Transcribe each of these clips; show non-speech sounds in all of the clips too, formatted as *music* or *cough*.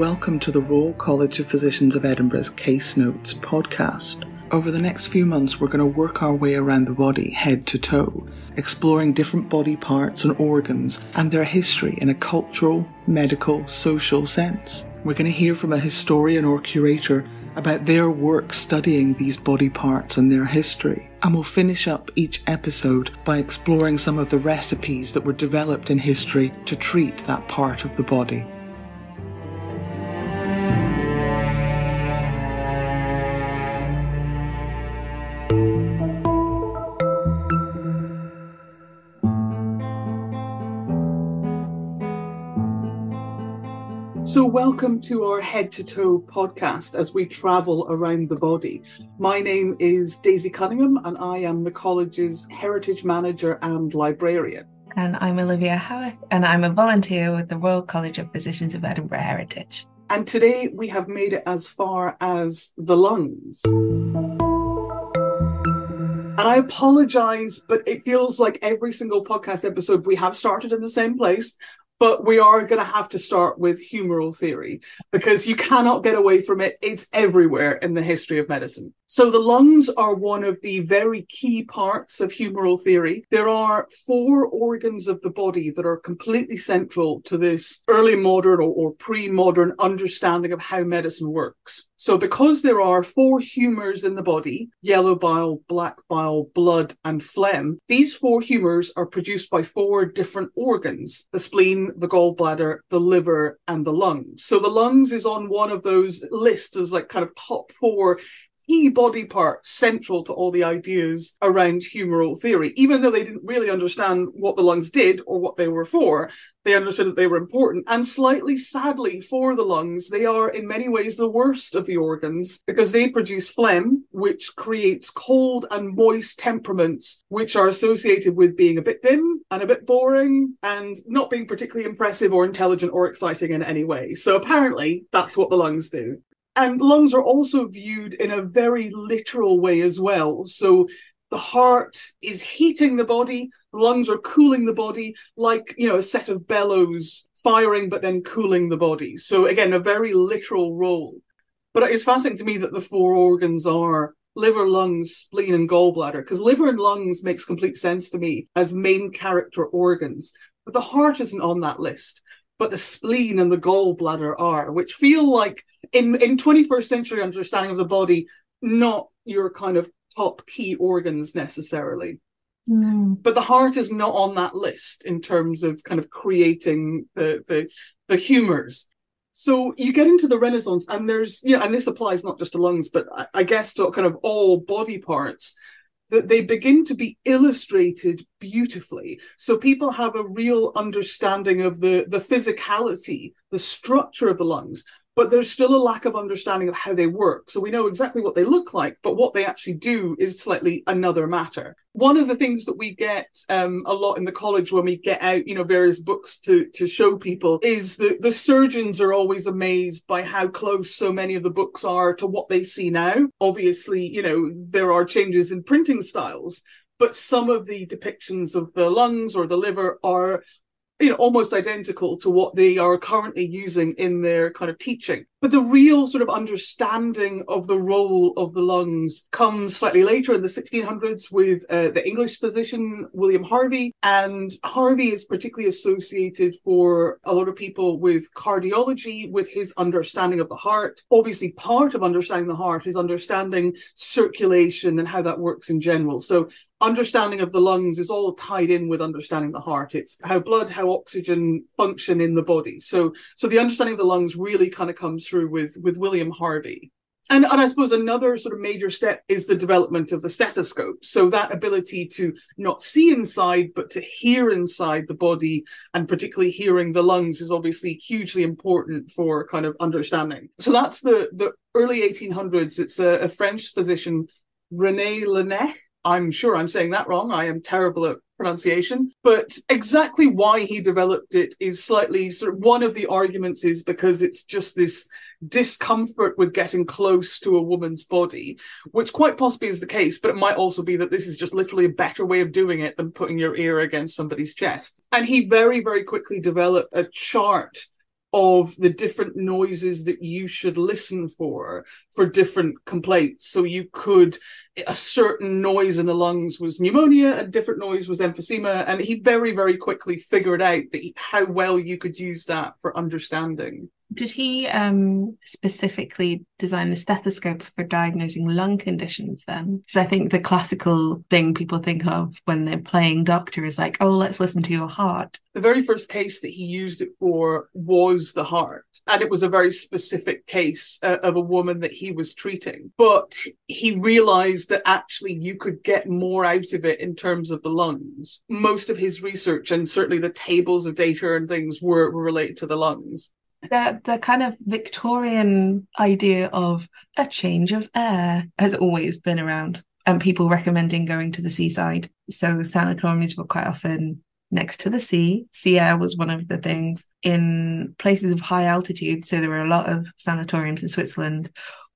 welcome to the Royal College of Physicians of Edinburgh's Case Notes podcast. Over the next few months, we're going to work our way around the body, head to toe, exploring different body parts and organs and their history in a cultural, medical, social sense. We're going to hear from a historian or curator about their work studying these body parts and their history. And we'll finish up each episode by exploring some of the recipes that were developed in history to treat that part of the body. So, welcome to our head to toe podcast as we travel around the body. My name is Daisy Cunningham, and I am the college's heritage manager and librarian. And I'm Olivia Howarth, and I'm a volunteer with the Royal College of Physicians of Edinburgh Heritage. And today we have made it as far as the lungs. And I apologize, but it feels like every single podcast episode we have started in the same place but we are going to have to start with humoral theory because you cannot get away from it. It's everywhere in the history of medicine. So the lungs are one of the very key parts of humoral theory. There are four organs of the body that are completely central to this early modern or, or pre-modern understanding of how medicine works. So, because there are four humours in the body yellow bile, black bile, blood, and phlegm these four humours are produced by four different organs the spleen, the gallbladder, the liver, and the lungs. So, the lungs is on one of those lists as like kind of top four key body part central to all the ideas around humoral theory. Even though they didn't really understand what the lungs did or what they were for, they understood that they were important. And slightly sadly for the lungs, they are in many ways the worst of the organs because they produce phlegm, which creates cold and moist temperaments, which are associated with being a bit dim and a bit boring and not being particularly impressive or intelligent or exciting in any way. So apparently that's what the lungs do. And lungs are also viewed in a very literal way as well. So the heart is heating the body, lungs are cooling the body, like, you know, a set of bellows firing but then cooling the body. So again, a very literal role. But it's fascinating to me that the four organs are liver, lungs, spleen, and gallbladder, because liver and lungs makes complete sense to me as main character organs. But the heart isn't on that list but the spleen and the gallbladder are, which feel like in in 21st century understanding of the body, not your kind of top key organs necessarily. Mm. But the heart is not on that list in terms of kind of creating the the the humors. So you get into the Renaissance, and there's you know, and this applies not just to lungs, but I, I guess to kind of all body parts that they begin to be illustrated beautifully. So people have a real understanding of the, the physicality, the structure of the lungs, but there's still a lack of understanding of how they work. So we know exactly what they look like, but what they actually do is slightly another matter. One of the things that we get um, a lot in the college when we get out, you know, various books to to show people is that the surgeons are always amazed by how close so many of the books are to what they see now. Obviously, you know, there are changes in printing styles, but some of the depictions of the lungs or the liver are you know almost identical to what they are currently using in their kind of teaching but the real sort of understanding of the role of the lungs comes slightly later in the 1600s with uh, the english physician william harvey. And harvey is particularly associated for a lot of people with cardiology with his understanding of the heart. Obviously part of understanding the heart is understanding circulation and how that works in general. So understanding of the lungs is all tied in with understanding the heart. It's how blood how oxygen function in the body. So so the understanding of the lungs really kind of comes through with with william harvey and, and I suppose another sort of major step is the development of the stethoscope. So that ability to not see inside, but to hear inside the body, and particularly hearing the lungs, is obviously hugely important for kind of understanding. So that's the the early 1800s. It's a, a French physician, Rene Laennec, I'm sure I'm saying that wrong. I am terrible at pronunciation. But exactly why he developed it is slightly sort of one of the arguments is because it's just this discomfort with getting close to a woman's body, which quite possibly is the case, but it might also be that this is just literally a better way of doing it than putting your ear against somebody's chest. And he very, very quickly developed a chart of the different noises that you should listen for for different complaints. So you could a certain noise in the lungs was pneumonia, a different noise was emphysema, and he very very quickly figured out that he, how well you could use that for understanding. Did he um, specifically design the stethoscope for diagnosing lung conditions then? Because I think the classical thing people think of when they're playing doctor is like, oh, let's listen to your heart. The very first case that he used it for was the heart. And it was a very specific case uh, of a woman that he was treating. But he realized that actually you could get more out of it in terms of the lungs. Most of his research and certainly the tables of data and things were, were related to the lungs the the kind of Victorian idea of a change of air has always been around, and people recommending going to the seaside. So sanatoriums were quite often next to the sea. Sea air was one of the things in places of high altitude. So there were a lot of sanatoriums in Switzerland,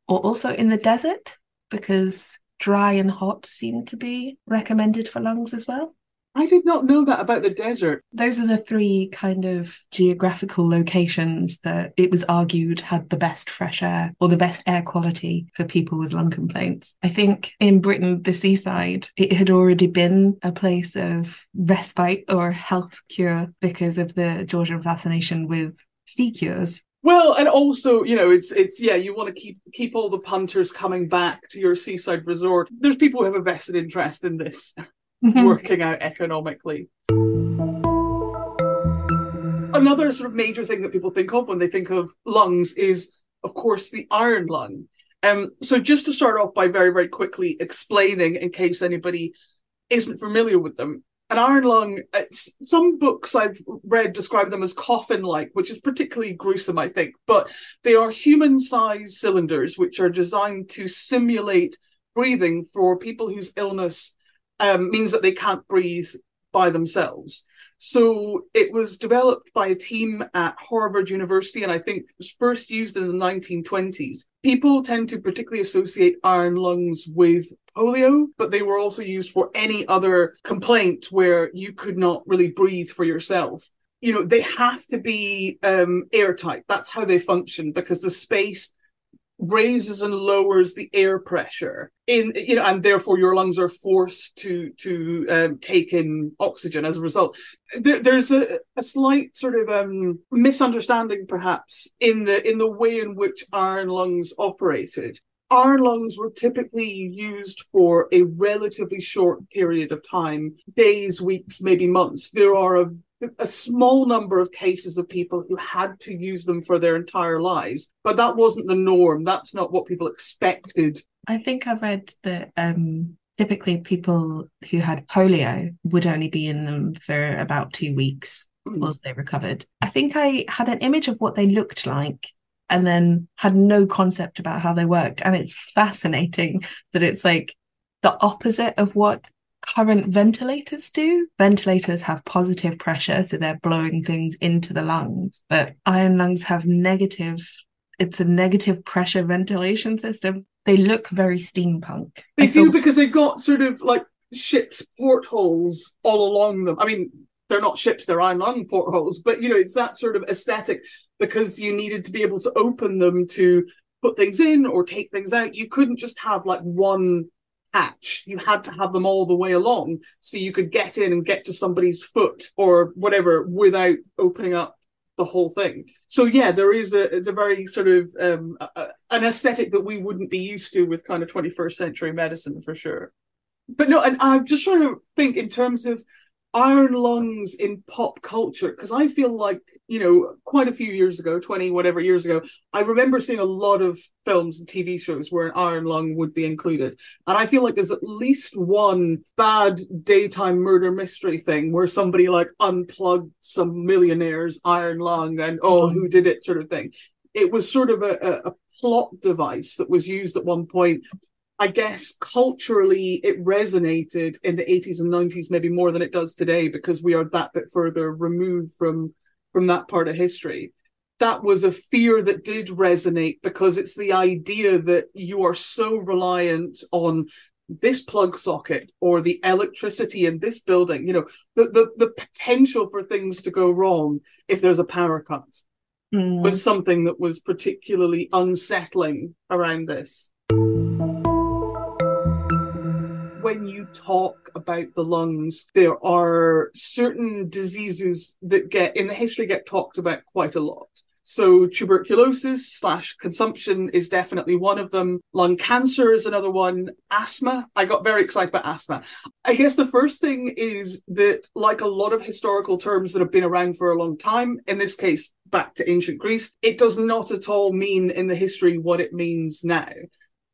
or also in the desert because dry and hot seemed to be recommended for lungs as well. I did not know that about the desert. Those are the three kind of geographical locations that it was argued had the best fresh air or the best air quality for people with lung complaints. I think in Britain, the seaside, it had already been a place of respite or health cure because of the Georgian fascination with sea cures. Well, and also, you know, it's it's yeah, you want to keep keep all the punters coming back to your seaside resort. There's people who have a vested interest in this. *laughs* Mm-hmm. *laughs* working out economically. Another sort of major thing that people think of when they think of lungs is, of course, the iron lung. Um, so just to start off by very, very quickly explaining, in case anybody isn't familiar with them, an iron lung, some books I've read describe them as coffin like, which is particularly gruesome, I think, but they are human sized cylinders which are designed to simulate breathing for people whose illness um, means that they can't breathe by themselves. So it was developed by a team at Harvard University, and I think was first used in the 1920s. People tend to particularly associate iron lungs with polio, but they were also used for any other complaint where you could not really breathe for yourself. You know, they have to be um, airtight. That's how they function because the space raises and lowers the air pressure in you know and therefore your lungs are forced to to um, take in oxygen as a result. There, there's a, a slight sort of um, misunderstanding perhaps in the in the way in which iron lungs operated. Iron lungs were typically used for a relatively short period of time days weeks maybe months. There are a a small number of cases of people who had to use them for their entire lives, but that wasn't the norm. That's not what people expected. I think I read that um, typically people who had polio would only be in them for about two weeks mm. once they recovered. I think I had an image of what they looked like and then had no concept about how they worked. And it's fascinating that it's like the opposite of what current ventilators do. Ventilators have positive pressure, so they're blowing things into the lungs, but iron lungs have negative. It's a negative pressure ventilation system. They look very steampunk. They I do saw... because they've got sort of like ships' portholes all along them. I mean, they're not ships, they're iron lung portholes, but you know, it's that sort of aesthetic because you needed to be able to open them to put things in or take things out. You couldn't just have like one hatch. You had to have them all the way along so you could get in and get to somebody's foot or whatever without opening up the whole thing. So yeah, there is a, a very sort of um, a, an aesthetic that we wouldn't be used to with kind of 21st century medicine for sure. But no, and I'm just trying to think in terms of iron lungs in pop culture because I feel like you know quite a few years ago, twenty whatever years ago, I remember seeing a lot of films and TV shows where an iron lung would be included, and I feel like there's at least one bad daytime murder mystery thing where somebody like unplugged some millionaire's iron lung and oh mm-hmm. who did it sort of thing. It was sort of a, a, a plot device that was used at one point I guess culturally it resonated in the 80s and 90s maybe more than it does today because we are that bit further removed from from that part of history. That was a fear that did resonate because it's the idea that you are so reliant on this plug socket or the electricity in this building, you know, the, the, the potential for things to go wrong if there's a power cut. Mm. was something that was particularly unsettling around this. When you talk about the lungs, there are certain diseases that get in the history get talked about quite a lot. So tuberculosis slash consumption is definitely one of them. Lung cancer is another one. Asthma. I got very excited about asthma. I guess the first thing is that, like a lot of historical terms that have been around for a long time, in this case, back to ancient Greece, it does not at all mean in the history what it means now.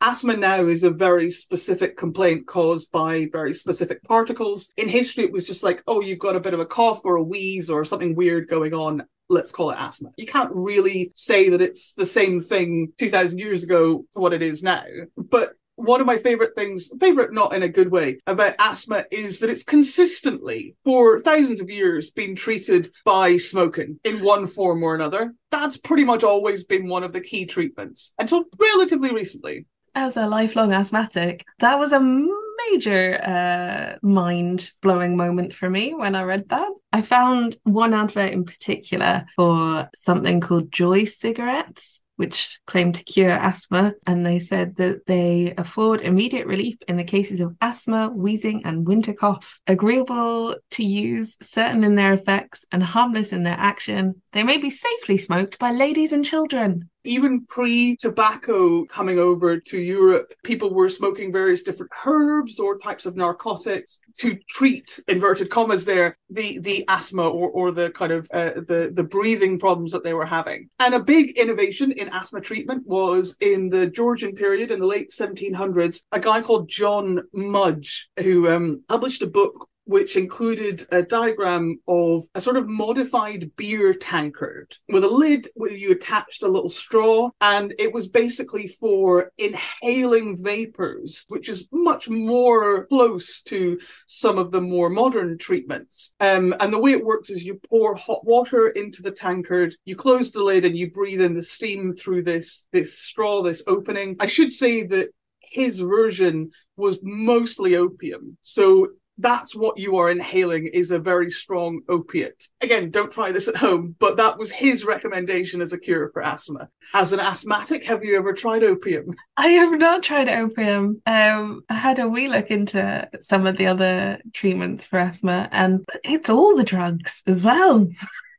Asthma now is a very specific complaint caused by very specific particles. In history, it was just like, oh, you've got a bit of a cough or a wheeze or something weird going on. Let's call it asthma. You can't really say that it's the same thing 2000 years ago to what it is now. But one of my favorite things, favorite not in a good way, about asthma is that it's consistently, for thousands of years, been treated by smoking in one form or another. That's pretty much always been one of the key treatments until relatively recently. As a lifelong asthmatic, that was a major uh, mind blowing moment for me when I read that. I found one advert in particular for something called Joy cigarettes which claim to cure asthma. And they said that they afford immediate relief in the cases of asthma, wheezing, and winter cough. Agreeable to use, certain in their effects, and harmless in their action, they may be safely smoked by ladies and children even pre tobacco coming over to Europe, people were smoking various different herbs or types of narcotics to treat, inverted commas there, the, the asthma or, or the kind of uh, the, the breathing problems that they were having. And a big innovation in asthma treatment was in the Georgian period in the late 1700s, a guy called John Mudge, who um, published a book which included a diagram of a sort of modified beer tankard with a lid where you attached a little straw. And it was basically for inhaling vapors, which is much more close to some of the more modern treatments. Um, and the way it works is you pour hot water into the tankard, you close the lid, and you breathe in the steam through this, this straw, this opening. I should say that his version was mostly opium. So that's what you are inhaling is a very strong opiate. Again, don't try this at home, but that was his recommendation as a cure for asthma. As an asthmatic, have you ever tried opium? *laughs* I have not tried opium. Um, I had a wee look into some of the other treatments for asthma, and it's all the drugs as well.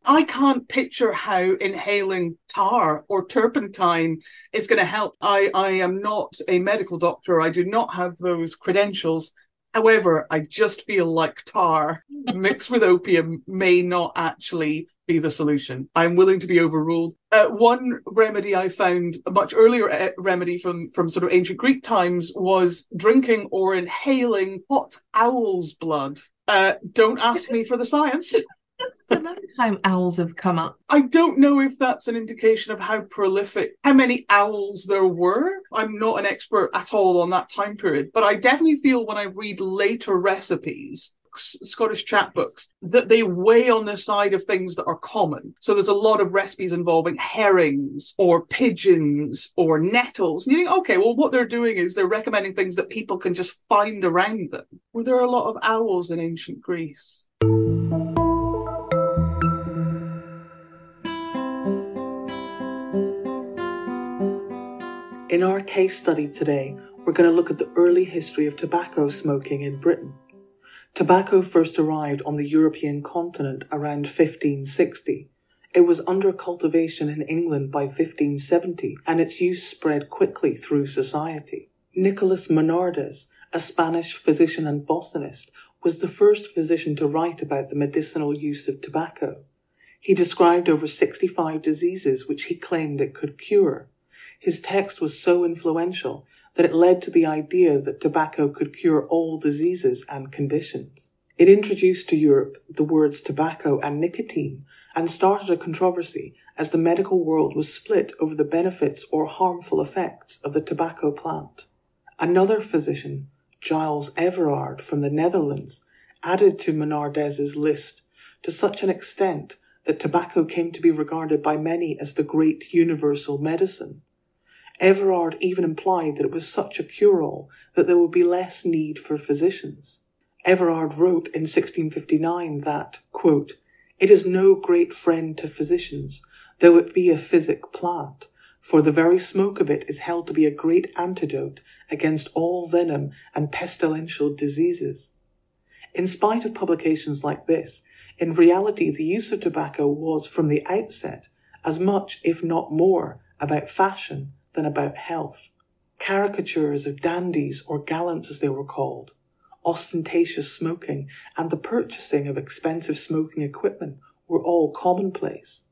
I can't picture how inhaling tar or turpentine is going to help. I, I am not a medical doctor. I do not have those credentials. However, I just feel like tar *laughs* mixed with opium may not actually be the solution. I'm willing to be overruled. Uh, one remedy I found, a much earlier uh, remedy from, from sort of ancient Greek times, was drinking or inhaling hot owl's blood. Uh, don't ask me for the science. *laughs* This is another time owls have come up. I don't know if that's an indication of how prolific, how many owls there were. I'm not an expert at all on that time period, but I definitely feel when I read later recipes, Scottish chapbooks that they weigh on the side of things that are common. So there's a lot of recipes involving herrings or pigeons or nettles. And you think, okay, well, what they're doing is they're recommending things that people can just find around them. Were there a lot of owls in ancient Greece? In our case study today, we're going to look at the early history of tobacco smoking in Britain. Tobacco first arrived on the European continent around 1560. It was under cultivation in England by 1570, and its use spread quickly through society. Nicolas Monardes, a Spanish physician and botanist, was the first physician to write about the medicinal use of tobacco. He described over 65 diseases which he claimed it could cure. His text was so influential that it led to the idea that tobacco could cure all diseases and conditions. It introduced to Europe the words tobacco and nicotine and started a controversy as the medical world was split over the benefits or harmful effects of the tobacco plant. Another physician, Giles Everard from the Netherlands, added to Monardes's list to such an extent that tobacco came to be regarded by many as the great universal medicine. Everard even implied that it was such a cure-all that there would be less need for physicians. Everard wrote in 1659 that, quote, It is no great friend to physicians, though it be a physic plant, for the very smoke of it is held to be a great antidote against all venom and pestilential diseases. In spite of publications like this, in reality the use of tobacco was from the outset as much, if not more, about fashion than about health. Caricatures of dandies or gallants as they were called, ostentatious smoking, and the purchasing of expensive smoking equipment were all commonplace.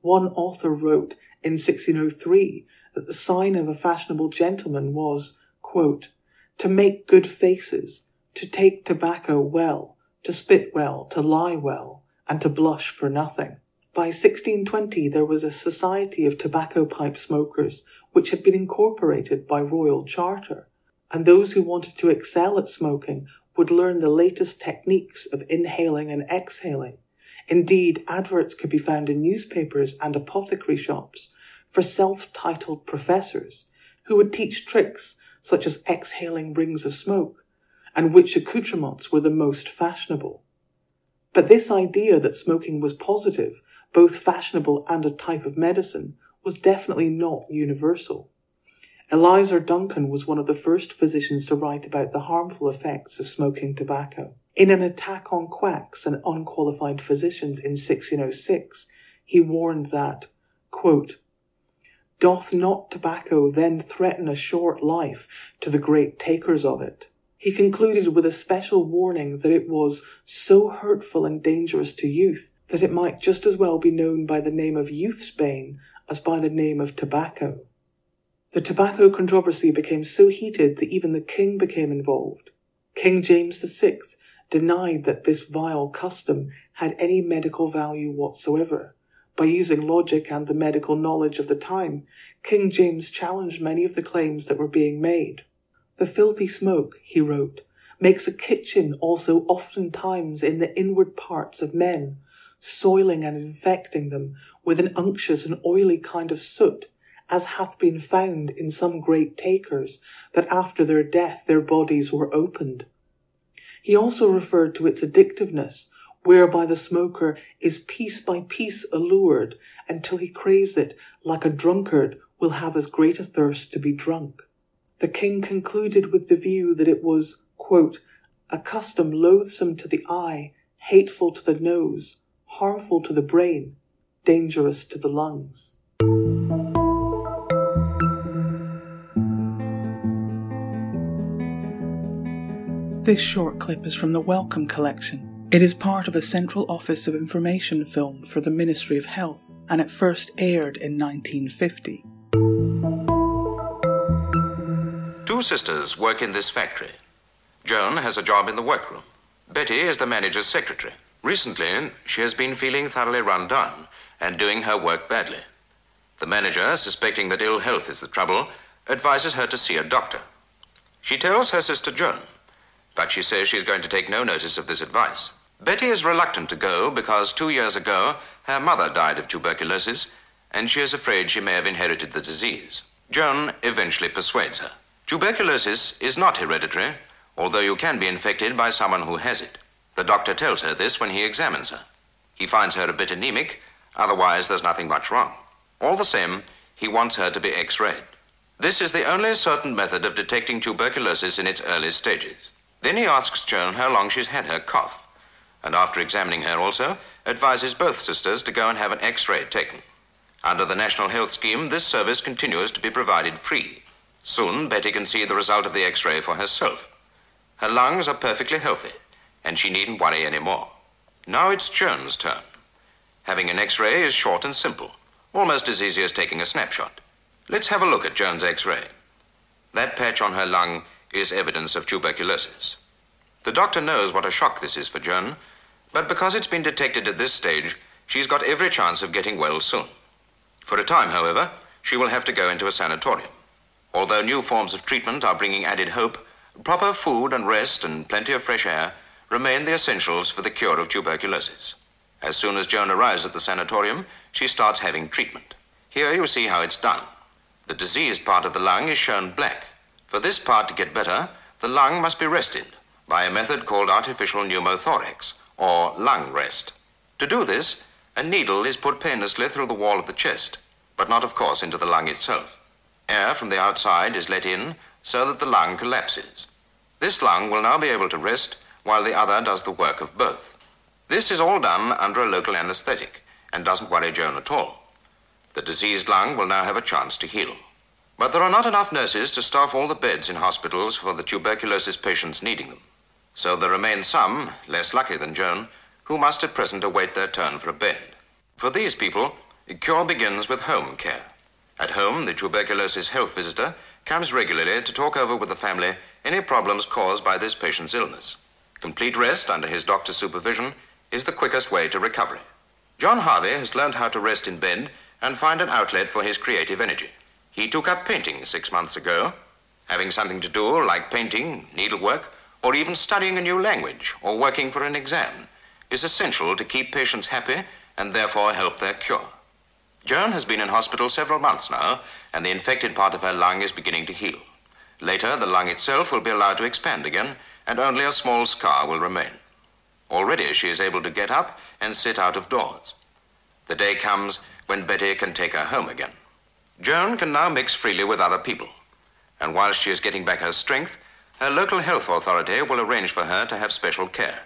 One author wrote in 1603 that the sign of a fashionable gentleman was, quote, to make good faces, to take tobacco well, to spit well, to lie well, and to blush for nothing. By 1620 there was a society of tobacco pipe smokers which had been incorporated by royal charter, and those who wanted to excel at smoking would learn the latest techniques of inhaling and exhaling. Indeed, adverts could be found in newspapers and apothecary shops for self-titled professors who would teach tricks such as exhaling rings of smoke and which accoutrements were the most fashionable. But this idea that smoking was positive, both fashionable and a type of medicine, was definitely not universal. Elizur Duncan was one of the first physicians to write about the harmful effects of smoking tobacco. In an attack on quacks and unqualified physicians in 1606, he warned that, quote, Doth not tobacco then threaten a short life to the great takers of it? He concluded with a special warning that it was so hurtful and dangerous to youth that it might just as well be known by the name of youthsbane as by the name of tobacco. The tobacco controversy became so heated that even the king became involved. King James VI denied that this vile custom had any medical value whatsoever. By using logic and the medical knowledge of the time, King James challenged many of the claims that were being made. The filthy smoke, he wrote, makes a kitchen also oftentimes in the inward parts of men, soiling and infecting them with an unctuous and oily kind of soot, as hath been found in some great takers, that after their death their bodies were opened. He also referred to its addictiveness, whereby the smoker is piece by piece allured until he craves it like a drunkard will have as great a thirst to be drunk. The king concluded with the view that it was, quote, a custom loathsome to the eye, hateful to the nose, harmful to the brain, dangerous to the lungs. This short clip is from the Wellcome Collection. It is part of a Central Office of Information film for the Ministry of Health, and it first aired in 1950. Two sisters work in this factory. Joan has a job in the workroom. Betty is the manager's secretary. Recently, she has been feeling thoroughly run down and doing her work badly. The manager, suspecting that ill health is the trouble, advises her to see a doctor. She tells her sister Joan, but she says she's going to take no notice of this advice. Betty is reluctant to go because two years ago her mother died of tuberculosis and she is afraid she may have inherited the disease. Joan eventually persuades her. Tuberculosis is not hereditary, although you can be infected by someone who has it. The doctor tells her this when he examines her. He finds her a bit anemic, otherwise there's nothing much wrong. All the same, he wants her to be x-rayed. This is the only certain method of detecting tuberculosis in its early stages. Then he asks Joan how long she's had her cough, and after examining her also, advises both sisters to go and have an x-ray taken. Under the National Health Scheme, this service continues to be provided free. Soon, Betty can see the result of the x-ray for herself. Her lungs are perfectly healthy, and she needn't worry any more. Now it's Joan's turn. Having an x-ray is short and simple, almost as easy as taking a snapshot. Let's have a look at Joan's x-ray. That patch on her lung is evidence of tuberculosis. The doctor knows what a shock this is for Joan, but because it's been detected at this stage, she's got every chance of getting well soon. For a time, however, she will have to go into a sanatorium. Although new forms of treatment are bringing added hope, proper food and rest and plenty of fresh air remain the essentials for the cure of tuberculosis. As soon as Joan arrives at the sanatorium, she starts having treatment. Here you see how it's done. The diseased part of the lung is shown black. For this part to get better, the lung must be rested by a method called artificial pneumothorax, or lung rest. To do this, A needle is put painlessly through the wall of the chest, but not, of course, into the lung itself. Air from the outside is let in so that the lung collapses. This lung will now be able to rest while the other does the work of both. This is all done under a local anesthetic and doesn't worry Joan at all. The diseased lung will now have a chance to heal. But there are not enough nurses to staff all the beds in hospitals for the tuberculosis patients needing them. So there remain some, less lucky than Joan, who must at present await their turn for a bed. For these people, cure begins with home care. At home, the tuberculosis health visitor comes regularly to talk over with the family any problems caused by this patient's illness. Complete rest under his doctor's supervision is the quickest way to recovery. John Harvey has learned how to rest in bed and find an outlet for his creative energy. He took up painting six months ago. Having something to do, like painting, needlework, or even studying a new language or working for an exam, is essential to keep patients happy and therefore help their cure. Joan has been in hospital several months now, and the infected part of her lung is beginning to heal. Later, the lung itself will be allowed to expand again, and only a small scar will remain. Already she is able to get up and sit out of doors. The day comes when Betty can take her home again. Joan can now mix freely with other people, and while she is getting back her strength, her local health authority will arrange for her to have special care.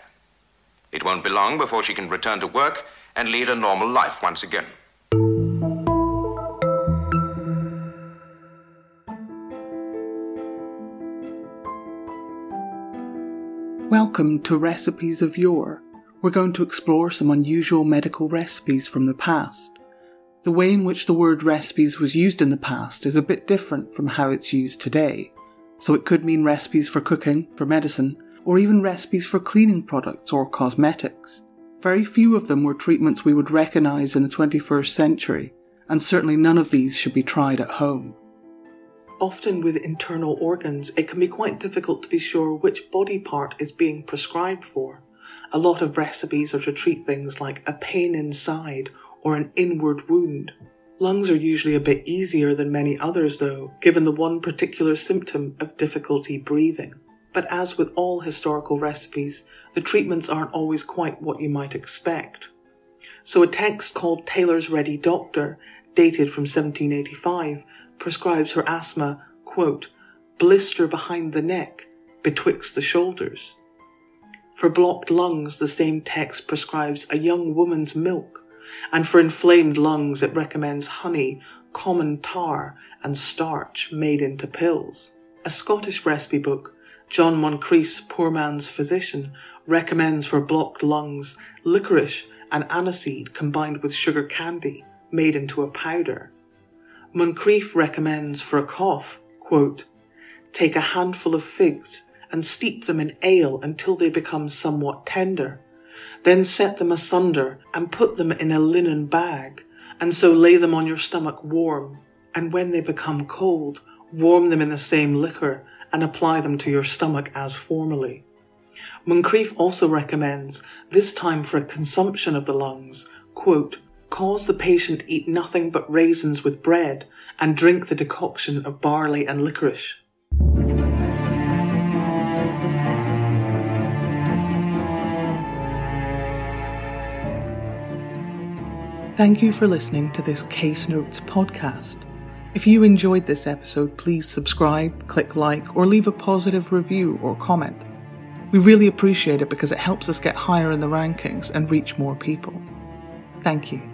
It won't be long before she can return to work and lead a normal life once again. Welcome to Recipes of Yore. We're going to explore some unusual medical recipes from the past. The way in which the word recipes was used in the past is a bit different from how it's used today, so it could mean recipes for cooking, for medicine, or even recipes for cleaning products or cosmetics. Very few of them were treatments we would recognise in the 21st century, and certainly none of these should be tried at home. Often with internal organs, it can be quite difficult to be sure which body part is being prescribed for. A lot of recipes are to treat things like a pain inside or an inward wound. Lungs are usually a bit easier than many others though, given the one particular symptom of difficulty breathing. But as with all historical recipes, the treatments aren't always quite what you might expect. So a text called Taylor's Ready Doctor, dated from 1785, prescribes her asthma, quote, blister behind the neck, betwixt the shoulders. For blocked lungs, the same text prescribes a young woman's milk, and for inflamed lungs, it recommends honey, common tar, and starch made into pills. A Scottish recipe book, John Moncrieff's Poor Man's Physician, recommends for blocked lungs licorice and aniseed combined with sugar candy made into a powder. Moncrieff recommends for a cough, quote, take a handful of figs and steep them in ale until they become somewhat tender. Then set them asunder and put them in a linen bag, and so lay them on your stomach warm. And when they become cold, warm them in the same liquor and apply them to your stomach as formerly. Moncrieff also recommends, this time for a consumption of the lungs, quote, Cause the patient eat nothing but raisins with bread and drink the decoction of barley and licorice. Thank you for listening to this Case Notes podcast. If you enjoyed this episode, please subscribe, click like, or leave a positive review or comment. We really appreciate it because it helps us get higher in the rankings and reach more people. Thank you.